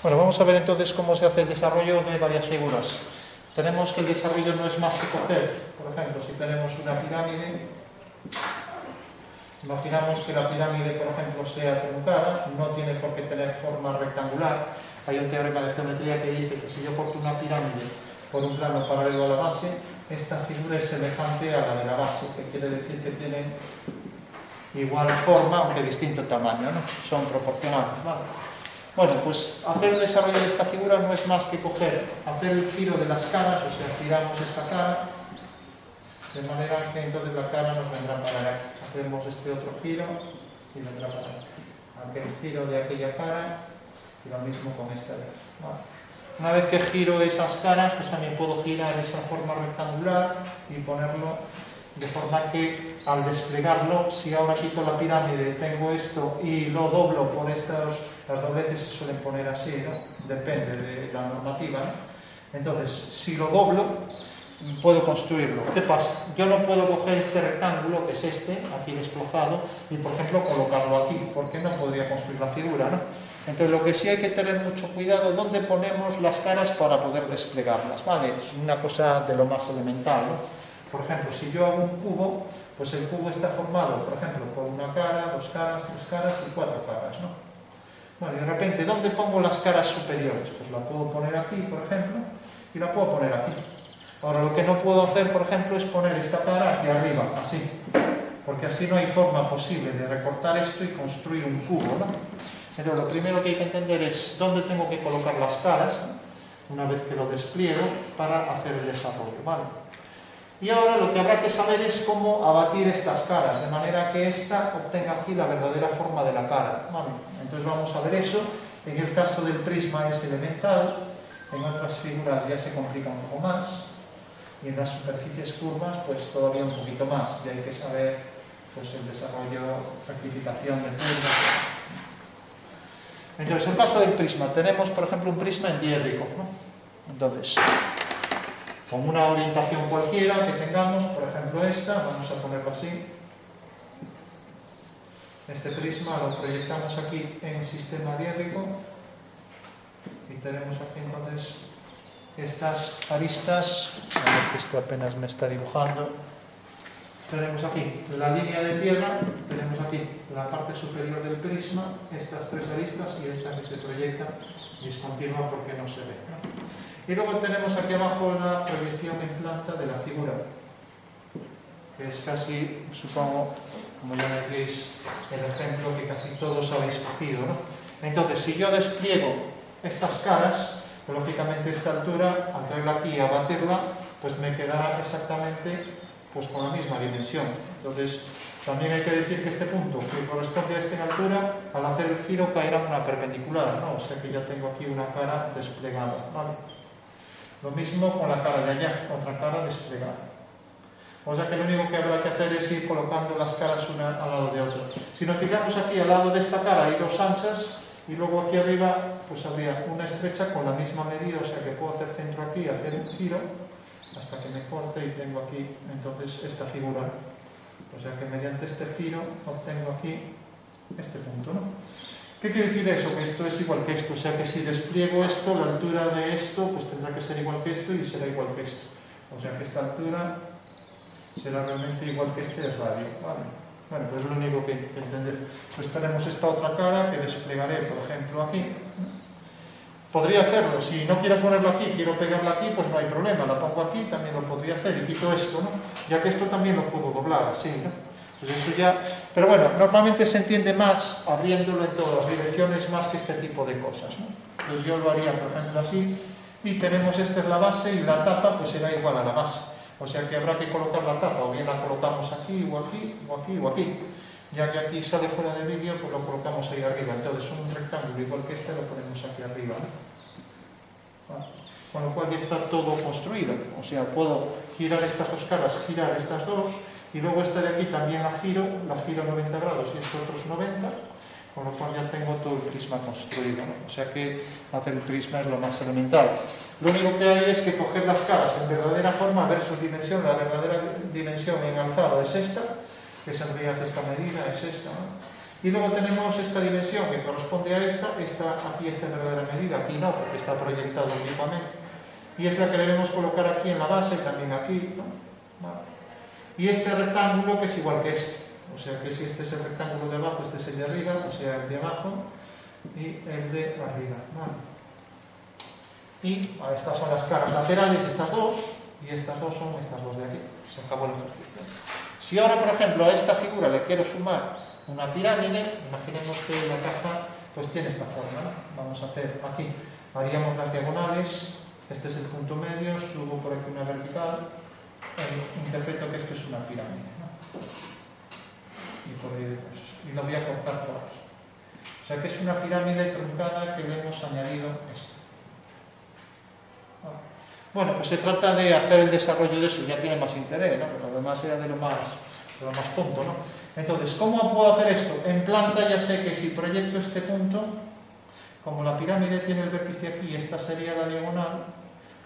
Bueno, vamos a ver entonces cómo se hace el desarrollo de varias figuras. Tenemos que el desarrollo no es más que coger, por ejemplo, si tenemos una pirámide, imaginamos que la pirámide, por ejemplo, sea truncada, no tiene por qué tener forma rectangular. Hay un teorema de geometría que dice que si yo corto una pirámide por un plano paralelo a la base, esta figura es semejante a la de la base, que quiere decir que tienen igual forma, aunque distinto tamaño, ¿no? son proporcionales. ¿vale? Bueno, pues hacer el desarrollo de esta figura no es más que coger, hacer el giro de las caras, o sea, giramos esta cara, de manera que entonces la cara nos vendrá para aquí. Hacemos este otro giro y vendrá para aquí. Aquel giro de aquella cara y lo mismo con esta de aquí. Una vez que giro esas caras, pues también puedo girar esa forma rectangular y ponerlo de forma que al desplegarlo, si ahora quito la pirámide, tengo esto y lo doblo por estos las dobleces se suelen poner así, ¿no? Depende de la normativa, Entonces, si lo doblo, puedo construirlo. ¿Qué pasa? Yo no puedo coger este rectángulo, que es este, aquí desplazado, y por ejemplo colocarlo aquí, porque no podría construir la figura, ¿no? Entonces lo que sí hay que tener mucho cuidado, dónde ponemos las caras para poder desplegarlas, ¿vale? Es una cosa de lo más elemental, ¿no? Por ejemplo, si yo hago un cubo, pues el cubo está formado, por ejemplo, por una cara, dos caras, tres caras y cuatro caras, ¿no? Bueno, y de repente, ¿dónde pongo las caras superiores? Pues la puedo poner aquí, por ejemplo, y la puedo poner aquí. Ahora, lo que no puedo hacer, por ejemplo, es poner esta cara aquí arriba, así. Porque así no hay forma posible de recortar esto y construir un cubo, ¿no? Entonces, lo primero que hay que entender es dónde tengo que colocar las caras, una vez que lo despliego, para hacer el desarrollo, ¿vale? Y ahora lo que habrá que saber es cómo abatir estas caras, de manera que esta obtenga aquí la verdadera forma de la cara. entonces vamos a ver eso. En el caso del prisma es elemental, en otras figuras ya se complica un poco más, y en las superficies curvas pues todavía un poquito más, y hay que saber pues, el desarrollo, rectificación del prisma. Entonces, en el caso del prisma, tenemos por ejemplo un prisma en diédrico. Entonces, con una orientación cualquiera que tengamos, por ejemplo esta, vamos a ponerlo así. Este prisma lo proyectamos aquí en sistema diédrico y tenemos aquí entonces estas aristas, esto apenas me está dibujando. Tenemos aquí la línea de tierra, tenemos aquí la parte superior del prisma, estas tres aristas y esta que se proyecta discontinua porque no se ve. Y luego tenemos aquí abajo la proyección en planta de la figura, que es casi, supongo, como ya decís, el ejemplo que casi todos habéis cogido. ¿no? Entonces, si yo despliego estas caras, lógicamente esta altura, al traerla aquí y abatirla, pues me quedará exactamente pues, con la misma dimensión. Entonces, también hay que decir que este punto, que corresponde a esta altura, al hacer el giro caerá una perpendicular, ¿no? O sea que ya tengo aquí una cara desplegada, ¿vale? Lo mismo con la cara de allá, otra cara desplegada. O sea que lo único que habrá que hacer es ir colocando las caras una al lado de otra. Si nos fijamos aquí al lado de esta cara hay dos anchas y luego aquí arriba pues habría una estrecha con la misma medida, o sea que puedo hacer centro aquí y hacer un giro hasta que me corte y tengo aquí entonces esta figura. O sea que mediante este giro obtengo aquí este punto. ¿no? ¿Qué quiere decir eso? Que esto es igual que esto, o sea que si despliego esto, la altura de esto pues tendrá que ser igual que esto y será igual que esto. O sea que esta altura será realmente igual que este radio. ¿vale? Bueno, pues es lo único que entender. Pues tenemos esta otra cara que desplegaré, por ejemplo, aquí. Podría hacerlo, si no quiero ponerlo aquí, quiero pegarla aquí, pues no hay problema, la pongo aquí, también lo podría hacer y quito esto, ¿no? Ya que esto también lo puedo doblar así, ¿no? Pues eso ya... Pero bueno, normalmente se entiende más abriéndolo en todas las direcciones más que este tipo de cosas. ¿no? Entonces yo lo haría, por ejemplo, así. Y tenemos, esta es la base y la tapa pues será igual a la base. O sea que habrá que colocar la tapa, o bien la colocamos aquí, o aquí, o aquí, o aquí. Ya que aquí sale fuera de vídeo, pues lo colocamos ahí arriba. Entonces un rectángulo igual que este lo ponemos aquí arriba. Con lo cual ya está todo construido. O sea, puedo girar estas dos caras, girar estas dos, y luego esta de aquí también la giro, la giro 90 grados y estos otros 90, con lo cual ya tengo todo el prisma construido. O sea que hacer el prisma es lo más elemental. Lo único que hay es que coger las caras en verdadera forma versus dimensión. La verdadera dimensión en alzado es esta, que saldría de esta medida, es esta. Y luego tenemos esta dimensión que corresponde a esta, esta aquí está en verdadera medida, aquí no, porque está proyectado mismamente. Y es la que debemos colocar aquí en la base también aquí. ¿no? Y este rectángulo que es igual que este. O sea que si este es el rectángulo de abajo, este es el de arriba, o sea el de abajo y el de arriba. Y estas son las caras laterales, estas dos, y estas dos son estas dos de aquí. Se acabó el ejercicio. Si ahora, por ejemplo, a esta figura le quiero sumar una pirámide, imaginemos que la caja pues tiene esta forma. Vamos a hacer aquí, haríamos las diagonales, este es el punto medio, subo por aquí una vertical, e interpreto que esto es una pirámide. Y, por ahí, y lo voy a cortar por aquí. O sea que es una pirámide truncada que le hemos añadido esto. Bueno, pues se trata de hacer el desarrollo de eso, ya tiene más interés, ¿no? Pero además era de lo más, de lo más tonto, ¿no? Entonces, ¿cómo puedo hacer esto? En planta ya sé que si proyecto este punto, como la pirámide tiene el vértice aquí, esta sería la diagonal,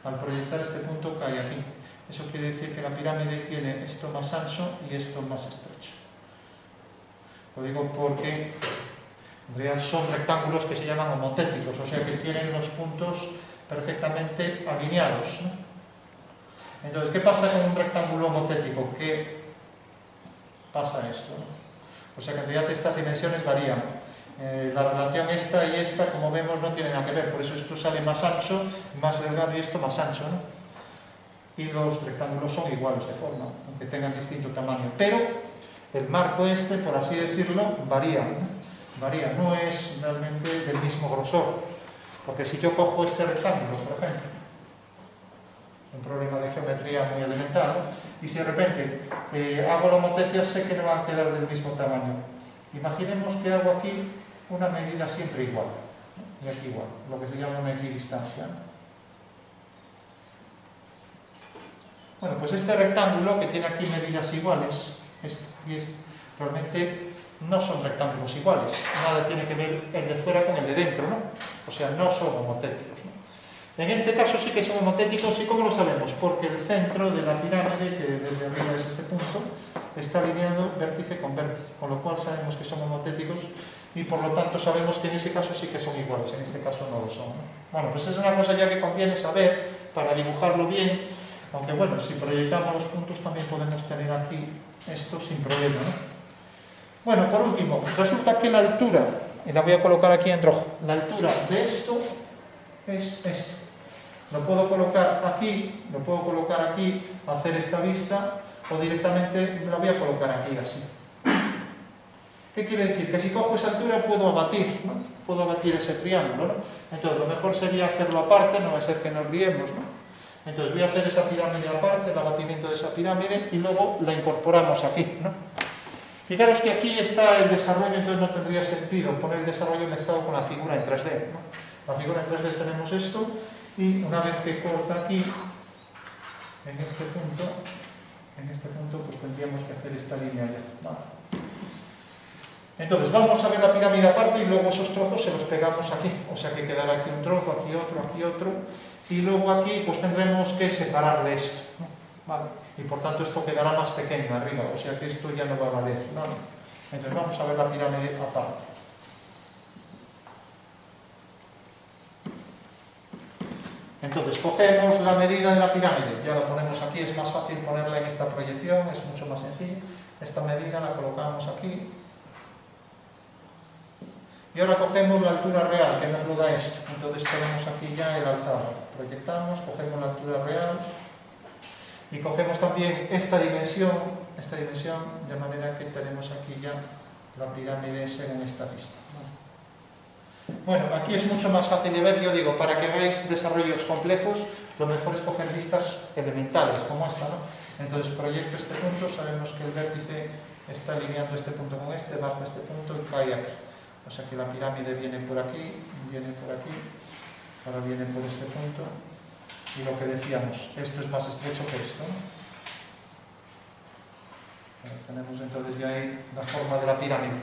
al proyectar este punto cae aquí. Eso quiere decir que la pirámide tiene esto más ancho y esto más estrecho. Lo digo porque en realidad son rectángulos que se llaman homotéticos, o sea que tienen los puntos perfectamente alineados. Entonces, ¿qué pasa con un rectángulo homotético? ¿Qué pasa esto? O sea que en realidad estas dimensiones varían. Eh, la relación esta y esta, como vemos, no tienen nada que ver, por eso esto sale más ancho, más delgado y esto más ancho. ¿no? Y los rectángulos son iguales de forma, aunque tengan distinto tamaño. Pero el marco este, por así decirlo, varía. Varía, no es realmente del mismo grosor. Porque si yo cojo este rectángulo, por ejemplo, un problema de geometría muy elemental, y si de repente eh, hago la homotecia, sé que no va a quedar del mismo tamaño. Imaginemos que hago aquí una medida siempre igual, y aquí igual, lo que se llama una equidistancia. Bueno, pues este rectángulo que tiene aquí medidas iguales, realmente no son rectángulos iguales, nada tiene que ver el de fuera con el de dentro, ¿no? O sea, no son homotéticos. ¿no? En este caso sí que son homotéticos y ¿cómo lo sabemos? Porque el centro de la pirámide, que desde arriba es este punto, está alineado vértice con vértice, con lo cual sabemos que son homotéticos y por lo tanto sabemos que en ese caso sí que son iguales, en este caso no lo son. ¿no? Bueno, pues es una cosa ya que conviene saber para dibujarlo bien, aunque bueno, si proyectamos los puntos también podemos tener aquí esto sin problema. ¿no? Bueno, por último, resulta que la altura y la voy a colocar aquí en rojo, la altura de esto es esto. Lo puedo colocar aquí, lo puedo colocar aquí, hacer esta vista, o directamente me la voy a colocar aquí así. ¿Qué quiere decir? Que si cojo esa altura puedo abatir, ¿no? puedo abatir ese triángulo. ¿no? Entonces lo mejor sería hacerlo aparte, no va a ser que nos liemos. ¿no? Entonces voy a hacer esa pirámide aparte, el abatimiento de esa pirámide, y luego la incorporamos aquí. ¿no? Fijaros que aquí está el desarrollo, entonces no tendría sentido poner el desarrollo mezclado con la figura en 3D. ¿no? La figura en 3D tenemos esto, y una vez que corta aquí, en este punto, en este punto, pues tendríamos que hacer esta línea ya. Entonces, vamos a ver la pirámide aparte y luego esos trozos se los pegamos aquí. O sea que quedará aquí un trozo, aquí otro, aquí otro. Y luego aquí pues tendremos que separar de esto. ¿Vale? y por tanto esto quedará más pequeño arriba, o sea que esto ya no va a valer. No. Entonces vamos a ver la pirámide aparte. Entonces cogemos la medida de la pirámide, ya la ponemos aquí, es más fácil ponerla en esta proyección, es mucho más sencillo. Esta medida la colocamos aquí. Y ahora cogemos la altura real, que nos lo da esto. Entonces tenemos aquí ya el alzado. Proyectamos, cogemos la altura real, y cogemos también esta dimensión, esta dimensión, de manera que tenemos aquí ya la pirámide según esta vista. Bueno, aquí es mucho más fácil de ver, yo digo, para que hagáis desarrollos complejos, lo mejor es coger vistas elementales, como esta, ¿no? Entonces proyecto este punto, sabemos que el vértice está alineando este punto con este, bajo este punto y cae aquí. O sea que la pirámide viene por aquí, viene por aquí, ahora viene por este punto. Y lo que decíamos, esto es más estrecho que esto. Tenemos entonces ya ahí la forma de la pirámide.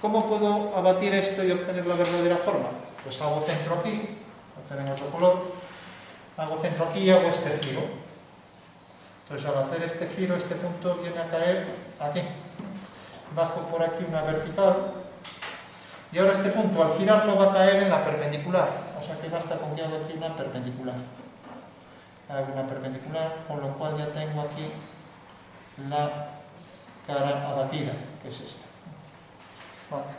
¿Cómo puedo abatir esto y obtener la verdadera forma? Pues hago centro aquí, tenemos otro color, hago centro aquí y hago este giro. Entonces al hacer este giro, este punto viene a caer aquí. Bajo por aquí una vertical, Y ahora este punto, al girarlo, va a caer en la perpendicular. O sea que basta con que haga aquí una perpendicular. Hago una perpendicular, con lo cual ya tengo aquí la cara abatida, que es esta.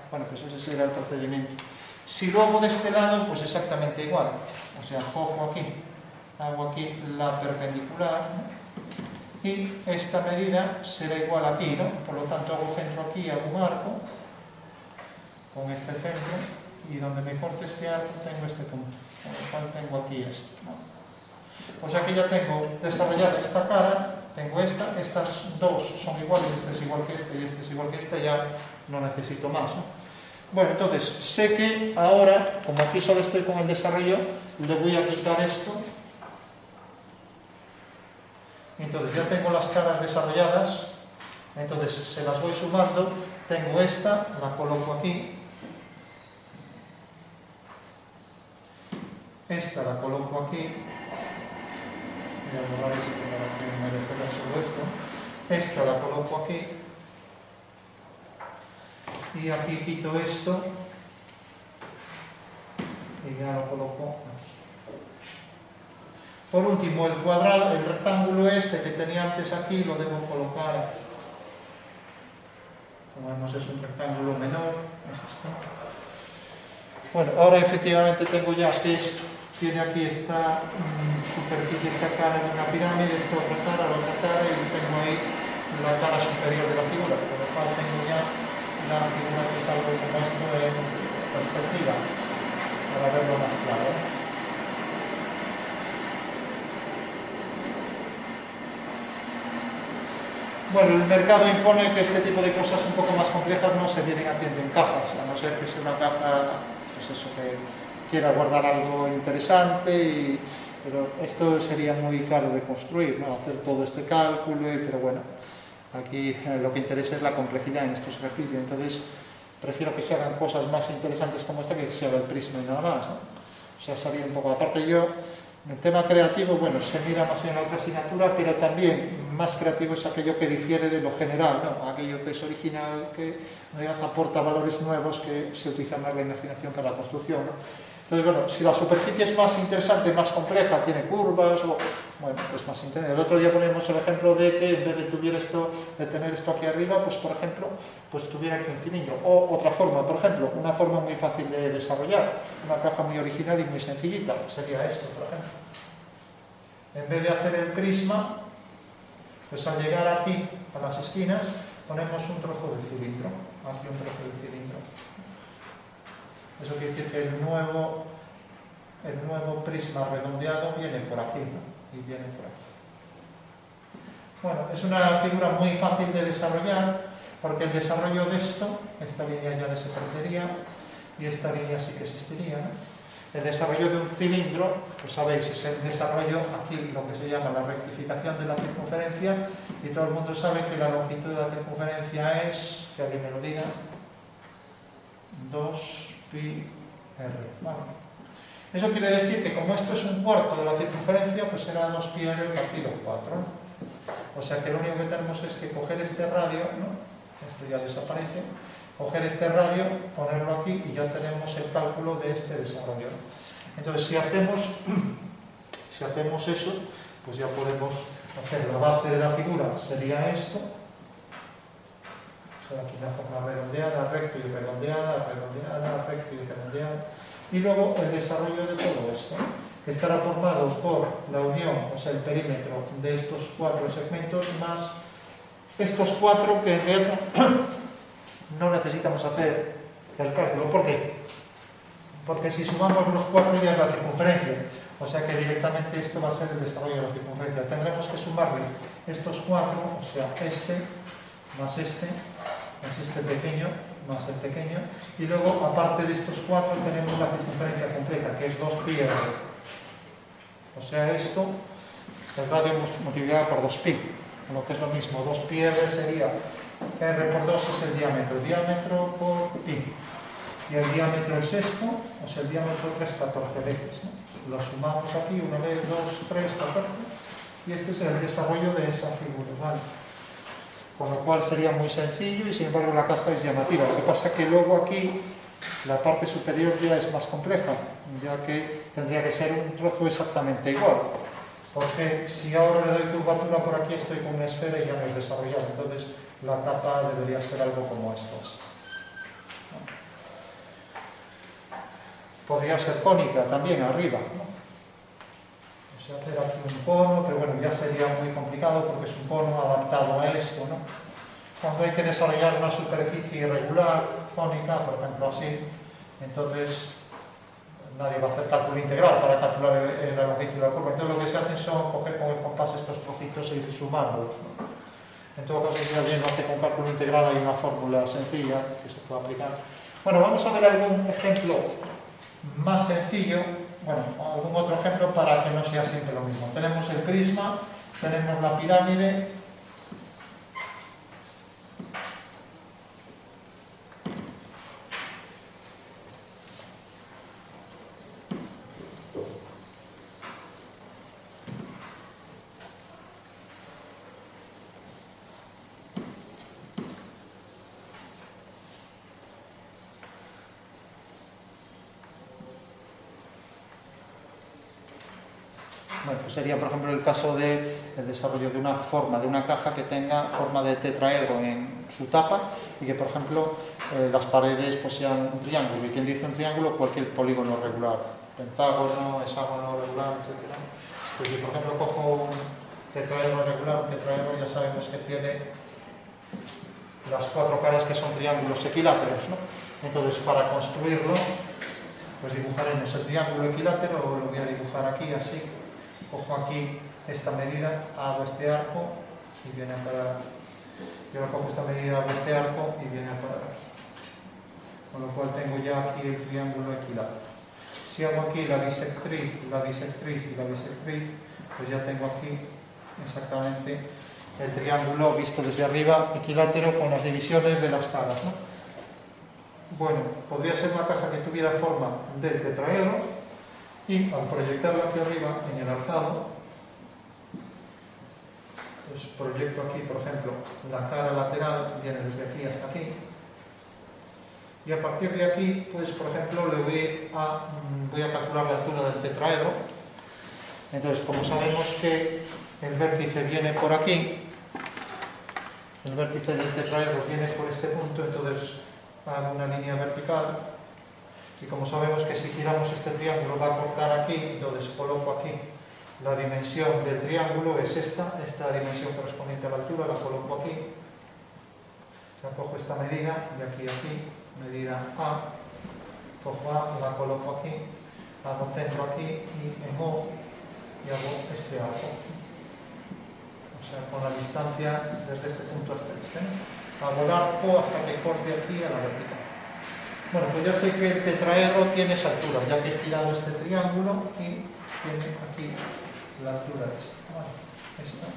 Bueno, pues ese será el procedimiento. Si lo hago de este lado, pues exactamente igual. O sea, cojo aquí, hago aquí la perpendicular, y esta medida será igual aquí, ¿no? Por lo tanto, hago centro aquí, hago un arco, con este centro, y donde me corte este arco tengo este punto, con lo cual tengo aquí esto. O sea que ya tengo desarrollada esta cara, tengo esta, estas dos son iguales, este es igual que este y este es igual que este, ya no necesito más. Bueno, entonces, sé que ahora, como aquí solo estoy con el desarrollo, le voy a quitar esto. Entonces, ya tengo las caras desarrolladas, entonces se las voy sumando, tengo esta, la coloco aquí, esta la coloco aquí, esto esto, esta la coloco aquí, y aquí quito esto y ya lo coloco por último el cuadrado, el rectángulo este que tenía antes aquí lo debo colocar. Como vemos es un rectángulo menor bueno, ahora efectivamente tengo ya esto tiene aquí esta mm, superficie, esta cara de una pirámide, esta otra cara, la otra cara y tengo ahí la cara superior de la figura, por lo cual tengo ya una figura que es algo como esto en perspectiva, para verlo más claro. Bueno, el mercado impone que este tipo de cosas un poco más complejas no se vienen haciendo en cajas, a no ser que sea una caja, pues eso, que quiera guardar algo interesante, y, pero esto sería muy caro de construir, ¿no? hacer todo este cálculo, pero bueno, Aquí eh, lo que interesa es la complejidad en estos ejercicios, entonces prefiero que se hagan cosas más interesantes como esta que se haga el prisma y nada más. ¿no? O sea, salir un poco. Aparte yo, el tema creativo, bueno, se mira más bien a otra asignatura, pero también más creativo es aquello que difiere de lo general, ¿no? aquello que es original, que en realidad aporta valores nuevos que se utilizan más la imaginación para la construcción. ¿no? Entonces, bueno, si la superficie es más interesante, más compleja, tiene curvas, o, bueno, pues más interesante. El otro día ponemos el ejemplo de que en vez de, tuviera esto, de tener esto aquí arriba, pues por ejemplo, pues tuviera aquí un cilindro. O otra forma, por ejemplo, una forma muy fácil de desarrollar, una caja muy original y muy sencillita, sería esto, por ejemplo. En vez de hacer el prisma, pues al llegar aquí a las esquinas, ponemos un trozo de cilindro, más que un trozo de cilindro. Eso quiere decir que el nuevo, el nuevo prisma redondeado viene por aquí, ¿no? Y viene por aquí. Bueno, es una figura muy fácil de desarrollar porque el desarrollo de esto, esta línea ya desaparecería y esta línea sí que existiría. El desarrollo de un cilindro, pues sabéis, es el desarrollo, aquí lo que se llama la rectificación de la circunferencia y todo el mundo sabe que la longitud de la circunferencia es, que alguien me lo diga, 2 pi r. Eso quiere decir que como esto es un cuarto de la circunferencia, pues será 2 pi r partido 4. O sea que lo único que tenemos es que coger este radio, ¿no? esto ya desaparece, coger este radio, ponerlo aquí y ya tenemos el cálculo de este desarrollo. Entonces, si hacemos, si hacemos eso, pues ya podemos hacer la base de la figura, sería esto, aquí la forma redondeada, recto y redondeada, redondeada, recto y redondeada. Y luego el desarrollo de todo esto, que estará formado por la unión, o sea, el perímetro de estos cuatro segmentos más estos cuatro que en realidad no necesitamos hacer el cálculo. ¿Por qué? Porque si sumamos los cuatro ya es la circunferencia. O sea que directamente esto va a ser el desarrollo de la circunferencia. Tendremos que sumarle estos cuatro, o sea, este más este es este pequeño más el pequeño, y luego, aparte de estos cuatro, tenemos la circunferencia completa, que es 2 pi r. O sea, esto, el radio multiplicado por 2 pi, lo que es lo mismo, 2 pi r sería, r por 2 es el diámetro, diámetro por pi. Y el diámetro es esto, o sea, el diámetro 3, 14 veces. Lo sumamos aquí, 1 vez, 2, 3, 14, y este es el desarrollo de esa figura, ¿vale? Con lo cual sería muy sencillo y sin embargo la caja es llamativa. Lo que pasa es que luego aquí La parte superior ya es más compleja, ya que tendría que ser un trozo exactamente igual. Porque si ahora le doy curvatura por aquí, estoy con una esfera y ya no es desarrollado. Entonces, la tapa debería ser algo como estos. Podría ser cónica también, arriba. O sea, hacer aquí un cono, pero bueno, ya sería muy complicado porque es un cono adaptado a esto, ¿no? Cuando hay que desarrollar una superficie irregular, cónica, por ejemplo así, entonces nadie va a hacer cálculo integral para calcular la longitud de la curva. Entonces lo que se hace son coger con el compás estos trocitos e ir sumándolos. En todo caso, si alguien lo hace con cálculo integral, hay una fórmula sencilla que se puede aplicar. Bueno, vamos a ver algún ejemplo más sencillo, bueno, algún otro ejemplo para que no sea siempre lo mismo. Tenemos el prisma, tenemos la pirámide, sería, por ejemplo, el caso del desarrollo de una forma, de una caja que tenga forma de tetraedro en su tapa y que, por ejemplo, eh, las paredes pues, sean un triángulo. Y quien dice un triángulo, cualquier polígono regular, pentágono, hexágono regular, etc. Pues si, por ejemplo, cojo un tetraedro regular, un tetraedro ya sabemos que tiene las cuatro caras que son triángulos equiláteros. ¿no? Entonces, para construirlo, pues dibujaremos el triángulo equilátero, lo voy a dibujar aquí así, cojo aquí esta medida, hago este arco y viene a parar aquí. Yo ahora cojo esta medida, hago este arco y viene a parar aquí. Con lo cual tengo ya aquí el triángulo equilátero. Si hago aquí la bisectriz, la bisectriz y la bisectriz, pues ya tengo aquí exactamente el triángulo visto desde arriba, equilátero, con las divisiones de las caras. Bueno, podría ser una caja que tuviera forma de tetraedro, y al proyectarlo aquí arriba en el alzado, pues proyecto aquí, por ejemplo, la cara lateral, viene desde aquí hasta aquí, y a partir de aquí, pues por ejemplo, le voy a, mm, voy a calcular la altura del tetraedro. Entonces, como sabemos que el vértice viene por aquí, el vértice del tetraedro viene por este punto, entonces hago una línea vertical y como sabemos que si giramos este triángulo va a cortar aquí, entonces coloco aquí la dimensión del triángulo, es esta, esta dimensión correspondiente a la altura, la coloco aquí. Ya cojo esta medida, de aquí a aquí, medida A, cojo A, la coloco aquí, hago centro aquí y en O y hago este arco. O sea, con la distancia desde este punto hasta este. Hago el arco hasta que corte aquí a la vertical. Bueno, pues ya sé que el tetraedro tiene esa altura, ya que he girado este triángulo y tiene aquí la altura esta.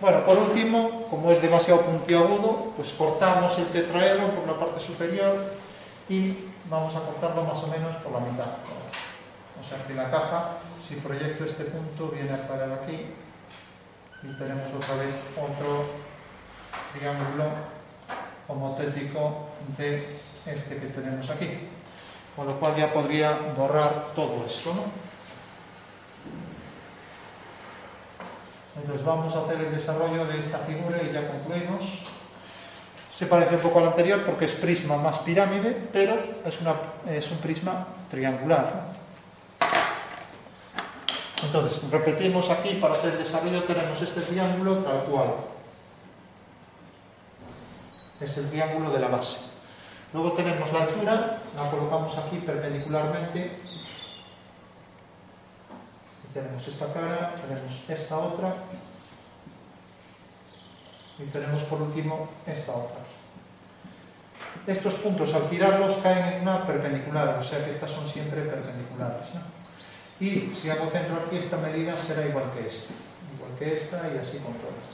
Bueno, por último, como es demasiado puntiagudo, pues cortamos el tetraedro por la parte superior y vamos a cortarlo más o menos por la mitad. O sea que la caja, si proyecto este punto, viene a parar aquí y tenemos otra vez otro triángulo homotético de este que tenemos aquí. Con lo cual ya podría borrar todo esto. Entonces vamos a hacer el desarrollo de esta figura y ya concluimos. Se parece un poco al anterior porque es prisma más pirámide, pero es, una, es un prisma triangular. Entonces, repetimos aquí, para hacer el desarrollo tenemos este triángulo tal cual es el triángulo de la base. Luego tenemos la altura, la colocamos aquí perpendicularmente. Tenemos esta cara, tenemos esta otra. Y tenemos por último esta otra. Estos puntos al tirarlos caen en una perpendicular, o sea que estas son siempre perpendiculares. Y si hago centro aquí, esta medida será igual que esta. Igual que esta y así con todas.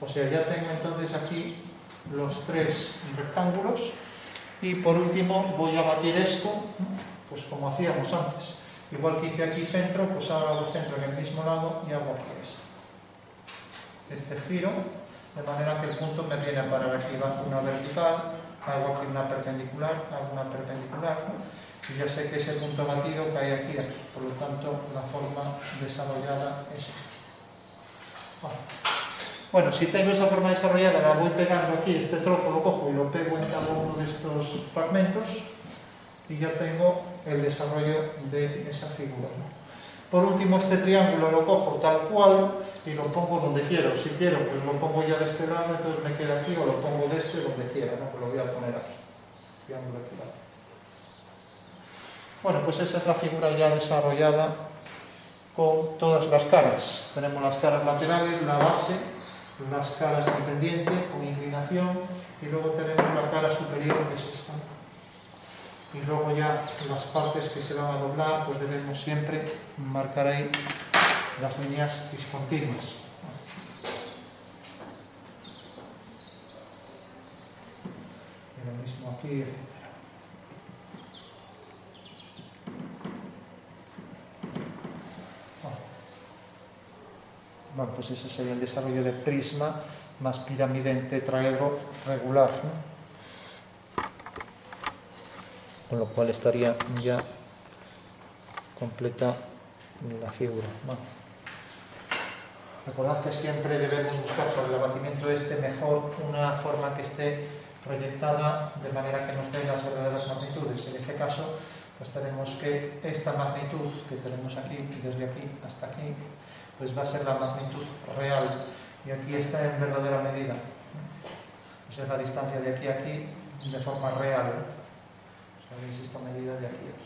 O sea, ya tengo entonces aquí los tres rectángulos y por último voy a batir esto, pues como hacíamos antes. Igual que hice aquí centro, pues ahora hago centro en el mismo lado y hago aquí esto. Este giro, de manera que el punto me viene a parar aquí una vertical, hago aquí una perpendicular, hago una perpendicular, y ya sé que ese punto batido cae aquí, aquí. Por lo tanto, la forma desarrollada es esta. Si tengo esa forma desarrollada, la voy pegando aquí, este trozo lo cojo y lo pego en cada uno de estos fragmentos y ya tengo el desarrollo de esa figura. Por último, este triángulo lo cojo tal cual y lo pongo donde quiero. Si quiero, pues lo pongo ya de este lado, entonces me queda aquí, o lo pongo de este donde quiera, ¿no? Pues lo voy a poner aquí. Triángulo equilátero. Bueno, pues esa es la figura ya desarrollada con todas las caras. Tenemos las caras laterales, la base, las caras en pendiente con inclinación y luego tenemos la cara superior que es esta. Y luego ya las partes que se van a doblar pues debemos siempre marcar ahí las líneas discontinuas. Y lo mismo aquí pues ese sería el desarrollo de prisma más pirámide en regular. Con lo cual estaría ya completa la figura. Bueno. Recordad que siempre debemos buscar por el abatimiento este mejor una forma que esté proyectada de manera que nos dé las verdaderas magnitudes. En este caso, pues tenemos que esta magnitud que tenemos aquí, desde aquí hasta aquí, pues va a ser la magnitud real y aquí está en verdadera medida. Pues es la distancia de aquí a aquí de forma real. ¿Sabéis esta medida de aquí a aquí?